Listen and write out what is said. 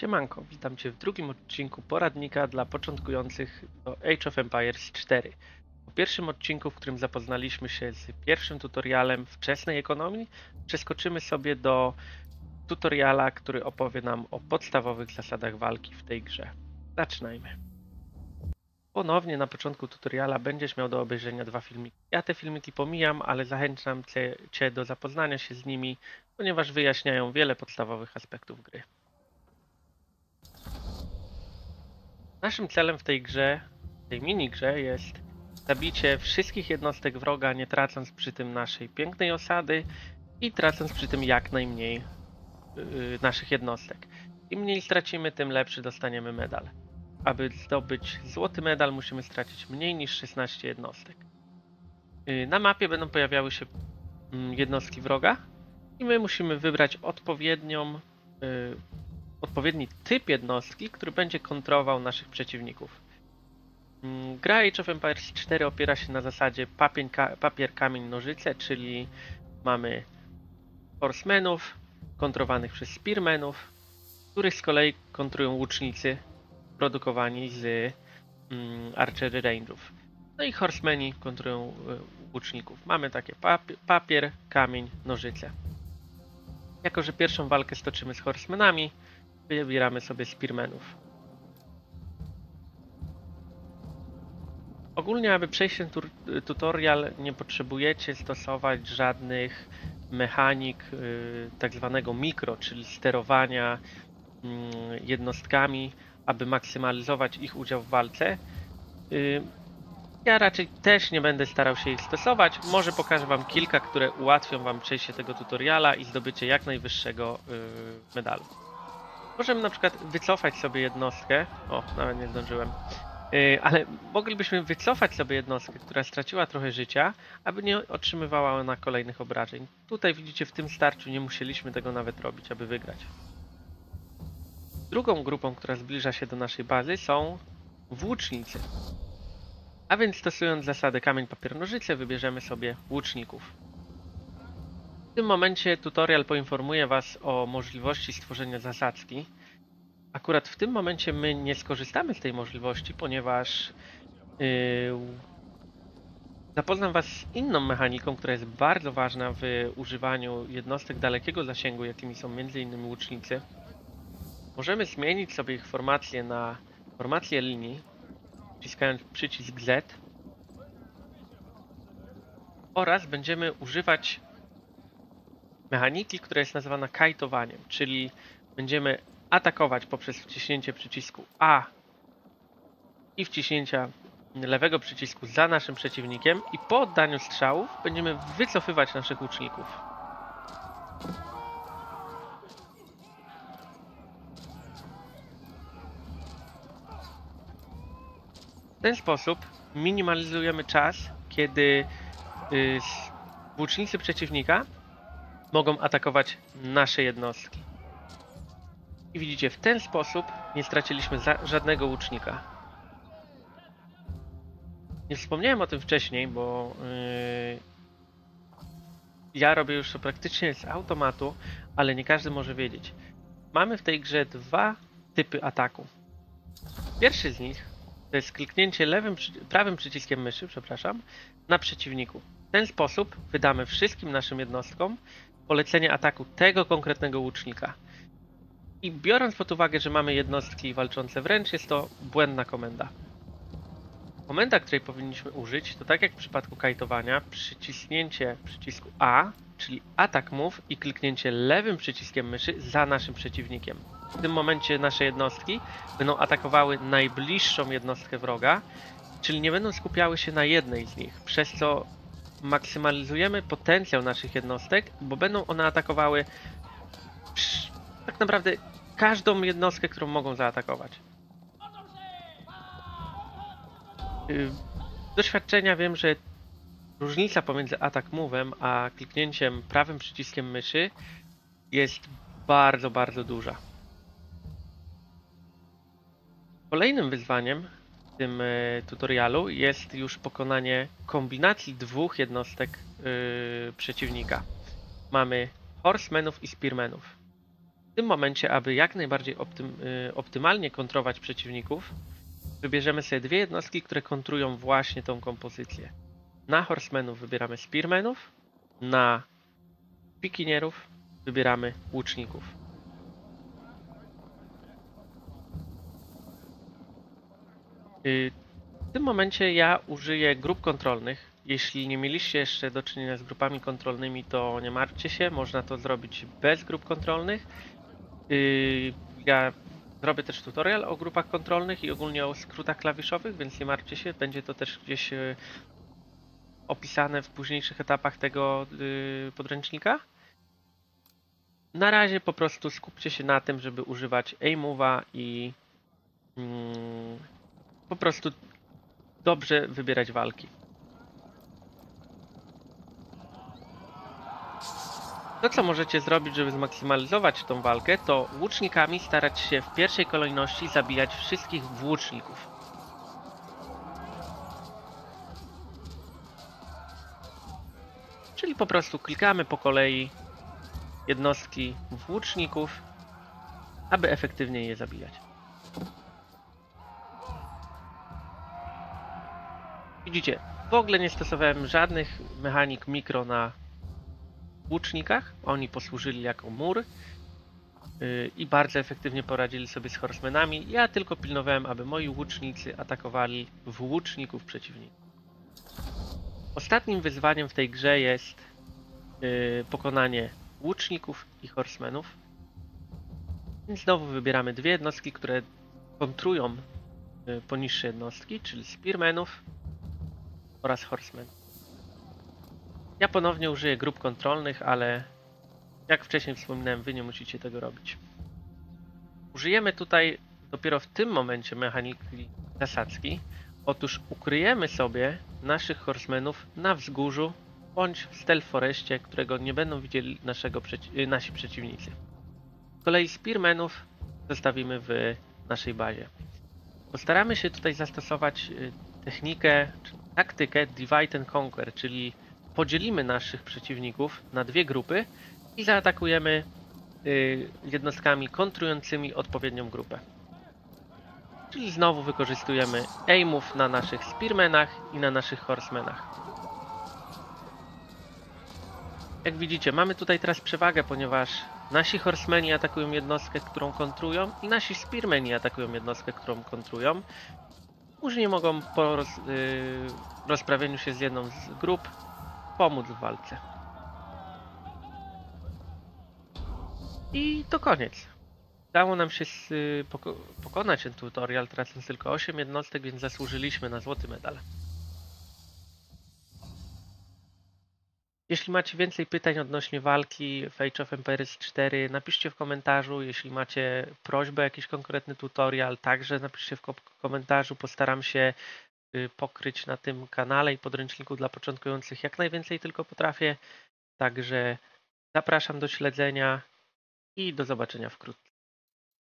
Siemanko, witam Cię w drugim odcinku poradnika dla początkujących do Age of Empires 4. Po pierwszym odcinku, w którym zapoznaliśmy się z pierwszym tutorialem wczesnej ekonomii, przeskoczymy sobie do tutoriala, który opowie nam o podstawowych zasadach walki w tej grze. Zaczynajmy. Ponownie na początku tutoriala będziesz miał do obejrzenia dwa filmiki. Ja te filmiki pomijam, ale zachęcam Cię, do zapoznania się z nimi, ponieważ wyjaśniają wiele podstawowych aspektów gry. Naszym celem w tej grze, w tej minigrze jest zabicie wszystkich jednostek wroga, nie tracąc przy tym naszej pięknej osady i tracąc przy tym jak najmniej yy, naszych jednostek. Im mniej stracimy, tym lepszy dostaniemy medal. Aby zdobyć złoty medal, musimy stracić mniej niż 16 jednostek. Yy, na mapie będą pojawiały się mm, jednostki wroga i my musimy wybrać odpowiednią yy, odpowiedni typ jednostki, który będzie kontrował naszych przeciwników. Mm, Gra Age of Empires 4 opiera się na zasadzie ka papier kamień, nożyce, czyli mamy horsemenów kontrowanych przez spearmenów, których z kolei kontrują łucznicy produkowani z mm, archery range'ów. No i horsemeni kontrują y, łuczników. Mamy takie papier, papier, kamień, nożyce. Jako, że pierwszą walkę stoczymy z horsemenami, wybieramy sobie spearmenów. Ogólnie, aby przejść ten tutorial, nie potrzebujecie stosować żadnych mechanik yy, tak zwanego mikro, czyli sterowania yy, jednostkami, aby maksymalizować ich udział w walce. Yy, ja raczej też nie będę starał się ich stosować. Może pokażę Wam kilka, które ułatwią Wam przejście tego tutoriala i zdobycie jak najwyższego yy, medalu. Możemy na przykład wycofać sobie jednostkę. O, nawet nie zdążyłem. Yy, ale moglibyśmy wycofać sobie jednostkę, która straciła trochę życia, aby nie otrzymywała ona kolejnych obrażeń. Tutaj widzicie, w tym starciu nie musieliśmy tego nawet robić, aby wygrać. Drugą grupą, która zbliża się do naszej bazy są włócznicy. A więc stosując zasadę kamień, papier, nożyce, wybierzemy sobie łuczników. W tym momencie tutorial poinformuje Was o możliwości stworzenia zasadzki. Akurat w tym momencie my nie skorzystamy z tej możliwości, ponieważ yy, zapoznam Was z inną mechaniką, która jest bardzo ważna w używaniu jednostek dalekiego zasięgu, jakimi są m.in. łucznicy. Możemy zmienić sobie ich formację na formację linii, wciskając przycisk Z oraz będziemy używać mechaniki, która jest nazywana kajtowaniem, czyli będziemy atakować poprzez wciśnięcie przycisku A i wciśnięcia lewego przycisku za naszym przeciwnikiem i po oddaniu strzałów będziemy wycofywać naszych łuczników. W ten sposób minimalizujemy czas, kiedy y, łucznicy przeciwnika mogą atakować nasze jednostki. I widzicie, w ten sposób nie straciliśmy żadnego łucznika. Nie wspomniałem o tym wcześniej, bo yy, ja robię już to praktycznie z automatu, ale nie każdy może wiedzieć. Mamy w tej grze dwa typy ataku. Pierwszy z nich to jest kliknięcie lewym, prawym przyciskiem myszy, przepraszam, na przeciwniku. W ten sposób wydamy wszystkim naszym jednostkom polecenie ataku tego konkretnego łucznika. I biorąc pod uwagę, że mamy jednostki walczące wręcz, jest to błędna komenda. Komenda, której powinniśmy użyć, to tak jak w przypadku kajtowania, przyciśnięcie przycisku A, czyli atak move i kliknięcie lewym przyciskiem myszy za naszym przeciwnikiem. W tym momencie nasze jednostki będą atakowały najbliższą jednostkę wroga, czyli nie będą skupiały się na jednej z nich, przez co maksymalizujemy potencjał naszych jednostek, bo będą one atakowały tak naprawdę każdą jednostkę, którą mogą zaatakować. Y, z doświadczenia wiem, że różnica pomiędzy atak move'em a kliknięciem prawym przyciskiem myszy jest bardzo, bardzo duża. Kolejnym wyzwaniem tym e, tutorialu jest już pokonanie kombinacji dwóch jednostek yy, przeciwnika. Mamy horsemenów i spearmenów. W tym momencie, aby jak najbardziej optym, y, optymalnie kontrować przeciwników, wybierzemy sobie dwie jednostki, które kontrują właśnie tą kompozycję. Na horsemenów wybieramy spearmenów, na pikinierów wybieramy łuczników. W tym momencie ja użyję grup kontrolnych. Jeśli nie mieliście jeszcze do czynienia z grupami kontrolnymi, to nie martwcie się, można to zrobić bez grup kontrolnych. Y, Ja zrobię też tutorial o grupach kontrolnych i ogólnie o skrótach klawiszowych, więc nie martwcie się, będzie to też gdzieś y, opisane w późniejszych etapach tego y, podręcznika. Na razie po prostu skupcie się na tym, żeby używać aimove'a i mm, po prostu dobrze wybierać walki. To, co możecie zrobić, żeby zmaksymalizować tą walkę, to łucznikami starać się w pierwszej kolejności zabijać wszystkich włóczników. Czyli po prostu klikamy po kolei jednostki włóczników, aby efektywnie je zabijać. Widzicie, w ogóle nie stosowałem żadnych mechanik mikro na łucznikach. Oni posłużyli jako mur yy, i bardzo efektywnie poradzili sobie z horsemenami. Ja tylko pilnowałem, aby moi łucznicy atakowali włóczników przeciwników. Ostatnim wyzwaniem w tej grze jest yy, pokonanie łuczników i horsemenów. Więc znowu wybieramy dwie jednostki, które kontrują yy, poniższe jednostki, czyli spearmenów oraz horsemen. Ja ponownie użyję grup kontrolnych, ale jak wcześniej wspominałem, wy nie musicie tego robić. Użyjemy tutaj dopiero w tym momencie mechaniki zasadzki. Otóż ukryjemy sobie naszych horsemenów na wzgórzu bądź w stealth foreście, którego nie będą widzieli naszego przeci- y, nasi przeciwnicy. Z kolei spearmenów zostawimy w naszej bazie. Postaramy się tutaj zastosować y, technikę, czy taktykę divide and conquer, czyli podzielimy naszych przeciwników na dwie grupy i zaatakujemy y, jednostkami kontrującymi odpowiednią grupę. Czyli znowu wykorzystujemy aimów na naszych spearmenach i na naszych horsemenach. Jak widzicie, mamy tutaj teraz przewagę, ponieważ nasi horsemeni atakują jednostkę, którą kontrują i nasi spearmeni atakują jednostkę, którą kontrują. Później mogą po roz, yy, rozprawieniu się z jedną z grup pomóc w walce. I to koniec. Udało nam się y, poko pokonać ten tutorial, tracąc tylko 8 jednostek, więc zasłużyliśmy na złoty medal. Jeśli macie więcej pytań odnośnie walki w of Empires 4, napiszcie w komentarzu. Jeśli macie prośbę, jakiś konkretny tutorial, także napiszcie w ko- komentarzu. Postaram się y, pokryć na tym kanale i podręczniku dla początkujących jak najwięcej tylko potrafię. Także zapraszam do śledzenia i do zobaczenia wkrótce.